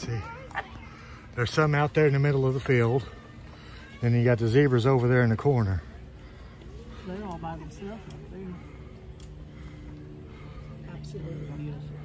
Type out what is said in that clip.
See, there's some out there in the middle of the field. Then you got the zebras over there in the corner. They're all by themselves right there. Absolutely beautiful.